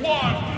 One,